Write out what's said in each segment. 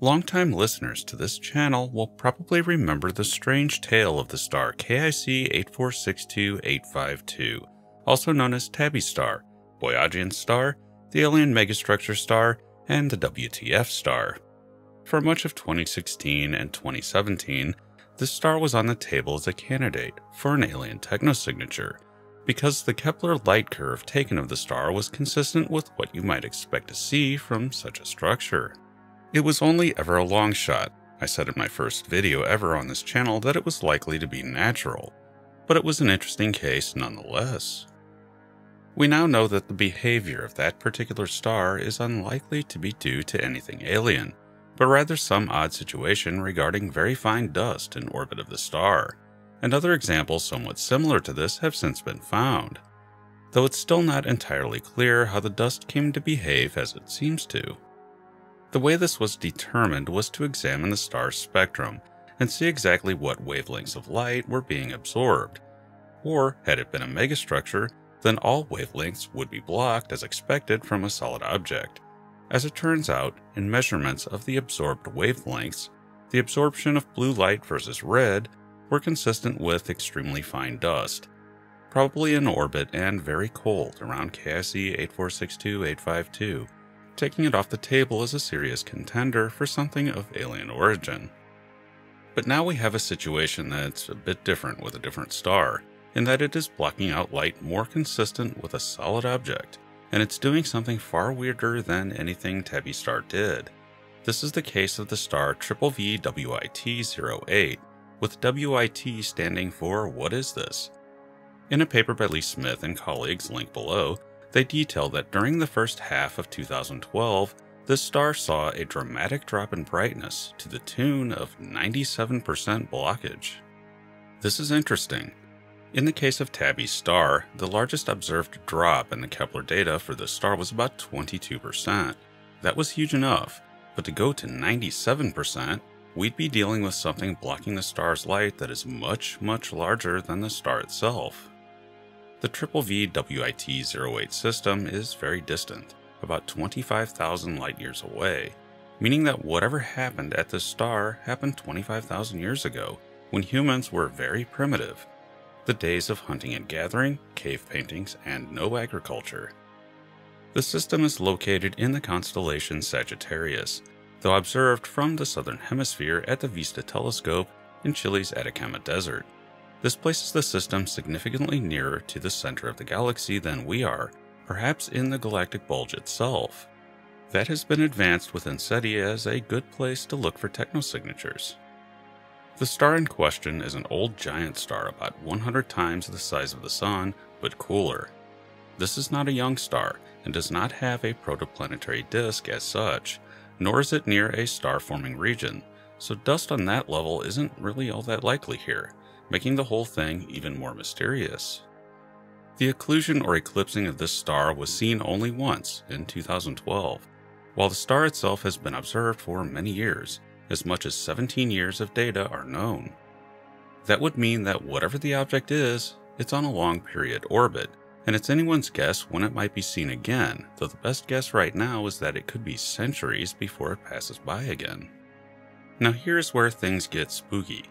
Longtime listeners to this channel will probably remember the strange tale of the star KIC 8462852, also known as Tabby star, Boyajian star, the alien megastructure star, and the WTF star. For much of 2016 and 2017, this star was on the table as a candidate for an alien technosignature because the Kepler light curve taken of the star was consistent with what you might expect to see from such a structure. It was only ever a long shot. I said in my first video ever on this channel that it was likely to be natural, but it was an interesting case nonetheless. We now know that the behavior of that particular star is unlikely to be due to anything alien, but rather some odd situation regarding very fine dust in orbit of the star, and other examples somewhat similar to this have since been found, though it's still not entirely clear how the dust came to behave as it seems to. The way this was determined was to examine the star's spectrum and see exactly what wavelengths of light were being absorbed. Or, had it been a megastructure, then all wavelengths would be blocked as expected from a solid object. As it turns out, in measurements of the absorbed wavelengths, the absorption of blue light versus red were consistent with extremely fine dust, probably in orbit and very cold around KIC 8462852 taking it off the table as a serious contender for something of alien origin. But now we have a situation that's a bit different with a different star, in that it is blocking out light more consistent with a solid object, and it's doing something far weirder than anything Tabby Star did. This is the case of the star Triple V WIT 08, with WIT standing for What is this? In a paper by Leigh Smith and colleagues linked below, they detail that during the first half of 2012, the star saw a dramatic drop in brightness to the tune of 97% blockage. This is interesting. In the case of Tabby's star, the largest observed drop in the Kepler data for the star was about 22%. That was huge enough, but to go to 97%, we'd be dealing with something blocking the star's light that is much, much larger than the star itself. The Triple V WIT-08 system is very distant, about 25,000 light years away, meaning that whatever happened at this star happened 25,000 years ago, when humans were very primitive. The days of hunting and gathering, cave paintings, and no agriculture. The system is located in the constellation Sagittarius, though observed from the southern hemisphere at the Vista telescope in Chile's Atacama Desert. This places the system significantly nearer to the center of the galaxy than we are, perhaps in the galactic bulge itself. That has been advanced within SETI as a good place to look for technosignatures. The star in question is an old giant star about 100 times the size of the Sun, but cooler. This is not a young star and does not have a protoplanetary disk as such, nor is it near a star forming region, so dust on that level isn't really all that likely here making the whole thing even more mysterious. The occlusion or eclipsing of this star was seen only once in 2012, while the star itself has been observed for many years, as much as 17 years of data are known. That would mean that whatever the object is, it's on a long period orbit, and it's anyone's guess when it might be seen again, though the best guess right now is that it could be centuries before it passes by again. Now here's where things get spooky.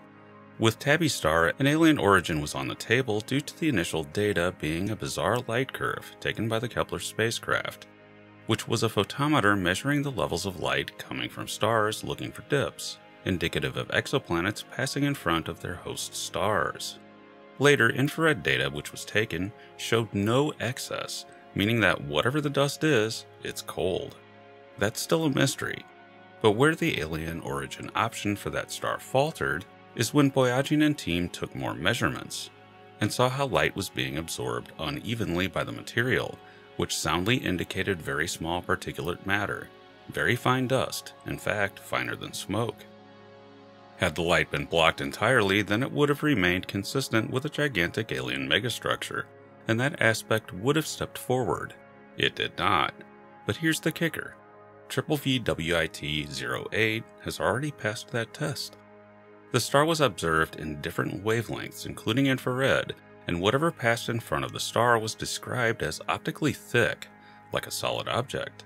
With Tabby Star, an alien origin was on the table due to the initial data being a bizarre light curve taken by the Kepler spacecraft, which was a photometer measuring the levels of light coming from stars looking for dips, indicative of exoplanets passing in front of their host stars. Later, infrared data which was taken showed no excess, meaning that whatever the dust is, it's cold. That's still a mystery, but where the alien origin option for that star faltered is when Boyajian and team took more measurements and saw how light was being absorbed unevenly by the material, which soundly indicated very small particulate matter, very fine dust, in fact, finer than smoke. Had the light been blocked entirely, then it would have remained consistent with a gigantic alien megastructure, and that aspect would have stepped forward. It did not. But here's the kicker. Triple VWIT 08 has already passed that test. The star was observed in different wavelengths, including infrared, and whatever passed in front of the star was described as optically thick, like a solid object.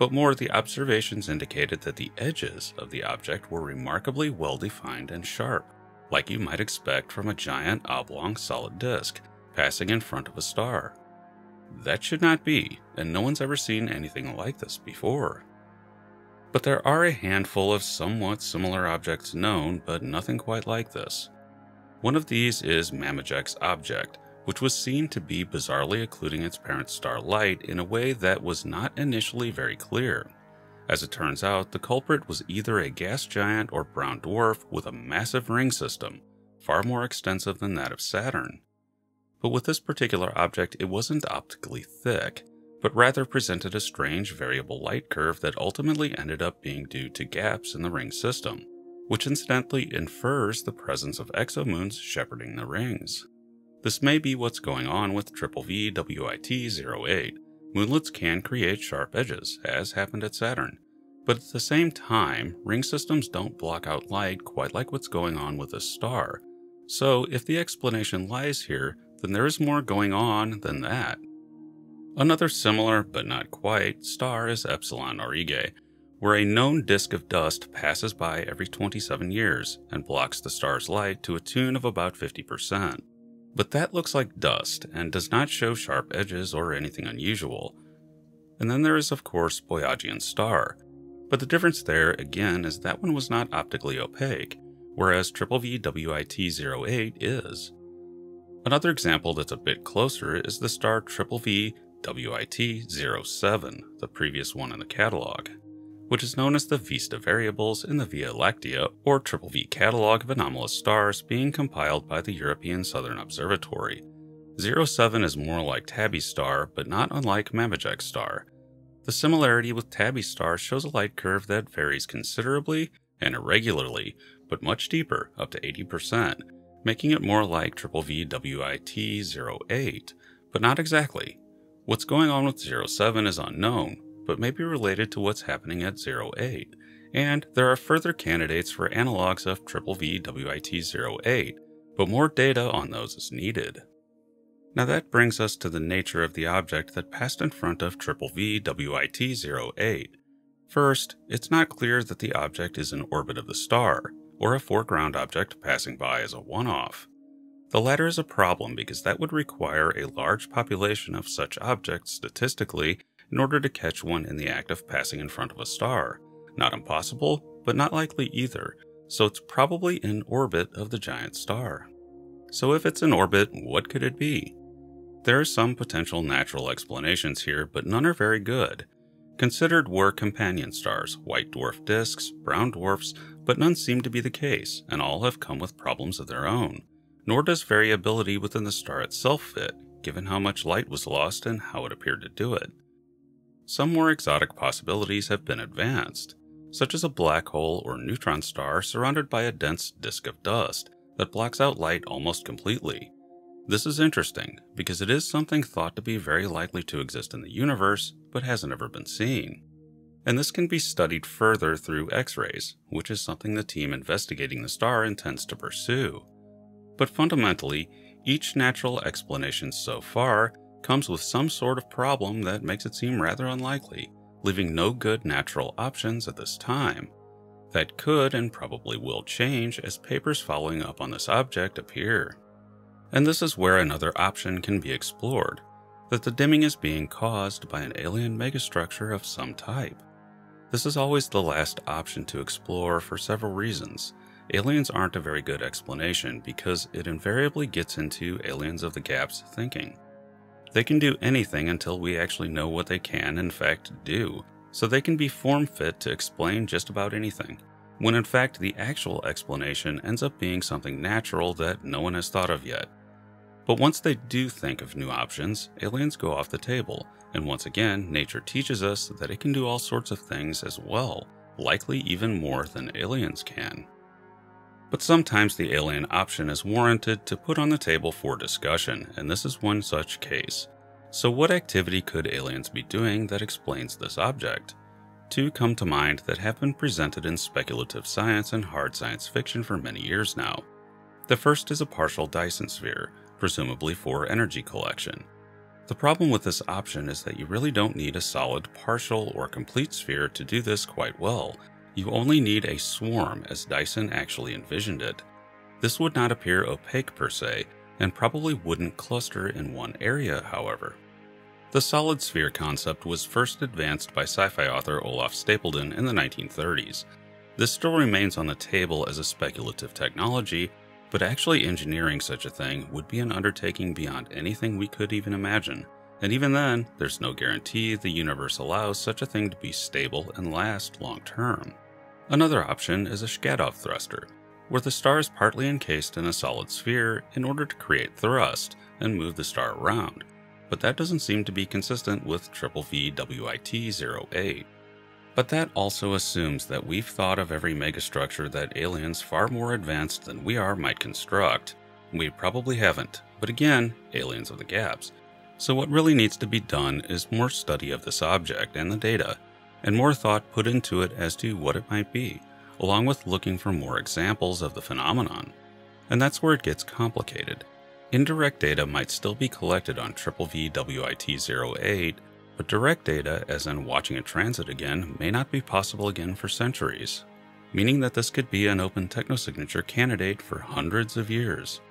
but more the observations indicated that the edges of the object were remarkably well defined and sharp, like you might expect from a giant oblong solid disk passing in front of a star. That should not be, and no one's ever seen anything like this before. But there are a handful of somewhat similar objects known, but nothing quite like this. One of these is Mamajek's object, which was seen to be bizarrely occluding its parent star Light in a way that was not initially very clear. As it turns out, the culprit was either a gas giant or brown dwarf with a massive ring system, far more extensive than that of Saturn. But with this particular object, it wasn't optically thick, but rather presented a strange variable light curve that ultimately ended up being due to gaps in the ring system, which incidentally infers the presence of exomoons shepherding the rings. This may be what's going on with Triple V WIT 08. Moonlets can create sharp edges, as happened at Saturn, but at the same time, ring systems don't block out light quite like what's going on with a star. So, if the explanation lies here, then there is more going on than that. Another similar, but not quite, star is Epsilon Aurigae, where a known disk of dust passes by every 27 years and blocks the star's light to a tune of about 50%. But that looks like dust and does not show sharp edges or anything unusual. And then there is, of course, Boyajian star. But the difference there, again, is that one was not optically opaque, whereas Triple V WIT 08 is. Another example that's a bit closer is the star Triple V WIT07, the previous one in the catalog, which is known as the Vista variables in the Via Lactea or Triple V catalog of anomalous stars being compiled by the European Southern Observatory. 07 is more like Tabby star, but not unlike Mamajek star. The similarity with Tabby star shows a light curve that varies considerably and irregularly, but much deeper, up to 80%, making it more like Triple V WIT 08, but not exactly. What's going on with 07 is unknown, but may be related to what's happening at 08, and there are further candidates for analogs of Triple V WIT 08, but more data on those is needed. Now that brings us to the nature of the object that passed in front of Triple V WIT 08. First, it's not clear that the object is in orbit of the star, or a foreground object passing by as a one-off. The latter is a problem because that would require a large population of such objects statistically in order to catch one in the act of passing in front of a star. Not impossible, but not likely either, so it's probably in orbit of the giant star. So if it's in orbit, what could it be? There are some potential natural explanations here, but none are very good. Considered were companion stars, white dwarf disks, brown dwarfs, but none seem to be the case, and all have come with problems of their own nor does variability within the star itself fit, given how much light was lost and how it appeared to do it. Some more exotic possibilities have been advanced, such as a black hole or neutron star surrounded by a dense disk of dust that blocks out light almost completely. This is interesting because it is something thought to be very likely to exist in the universe but hasn't ever been seen. And this can be studied further through X rays, which is something the team investigating the star intends to pursue. But fundamentally, each natural explanation so far comes with some sort of problem that makes it seem rather unlikely, leaving no good natural options at this time. That could and probably will change as papers following up on this object appear. And this is where another option can be explored that the dimming is being caused by an alien megastructure of some type. This is always the last option to explore for several reasons, aliens aren't a very good explanation because it invariably gets into aliens of the gaps thinking. They can do anything until we actually know what they can, in fact, do, so they can be form fit to explain just about anything, when in fact the actual explanation ends up being something natural that no one has thought of yet. But once they do think of new options, aliens go off the table, and once again, nature teaches us that it can do all sorts of things as well, likely even more than aliens can but sometimes the alien option is warranted to put on the table for discussion, and this is one such case. So, what activity could aliens be doing that explains this object? Two come to mind that have been presented in speculative science and hard science fiction for many years now. The first is a partial Dyson sphere, presumably for energy collection. The problem with this option is that you really don't need a solid partial or complete sphere to do this quite well. You only need a swarm as Dyson actually envisioned it. This would not appear opaque per se, and probably wouldn't cluster in one area, however. The solid sphere concept was first advanced by sci fi author Olaf Stapledon in the 1930s. This still remains on the table as a speculative technology, but actually engineering such a thing would be an undertaking beyond anything we could even imagine. And even then, there's no guarantee the universe allows such a thing to be stable and last long term. Another option is a Shkadov thruster, where the star is partly encased in a solid sphere in order to create thrust and move the star around, but that doesn't seem to be consistent with Triple V WIT 08. But that also assumes that we've thought of every megastructure that aliens far more advanced than we are might construct. We probably haven't, but again, aliens of the gaps. So what really needs to be done is more study of this object and the data, and more thought put into it as to what it might be, along with looking for more examples of the phenomenon. And that's where it gets complicated. Indirect data might still be collected on Triple V WIT 08 but direct data, as in watching it transit again, may not be possible again for centuries, meaning that this could be an open technosignature candidate for hundreds of years.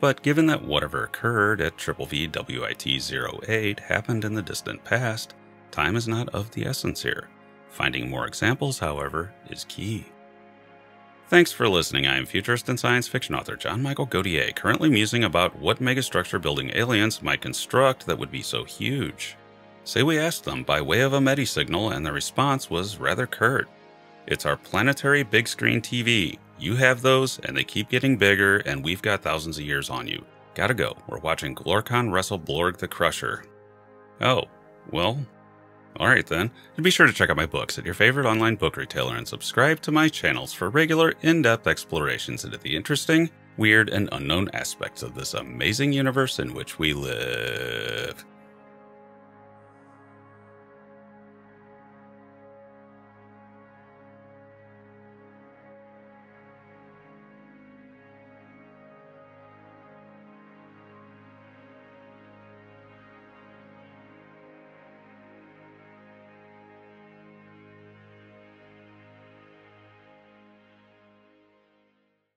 But given that whatever occurred at Triple V WIT 08 happened in the distant past, time is not of the essence here. Finding more examples, however, is key. Thanks for listening. I am futurist and science fiction author John Michael Godier, currently musing about what megastructure building aliens might construct that would be so huge. Say we asked them by way of a METI signal, and the response was rather curt. It's our planetary big screen TV. You have those, and they keep getting bigger, and we've got thousands of years on you. Gotta go. We're watching Glorkon wrestle Blorg the Crusher. Oh, well, alright then. And be sure to check out my books at your favorite online book retailer and subscribe to my channels for regular, in depth explorations into the interesting, weird, and unknown aspects of this amazing universe in which we live.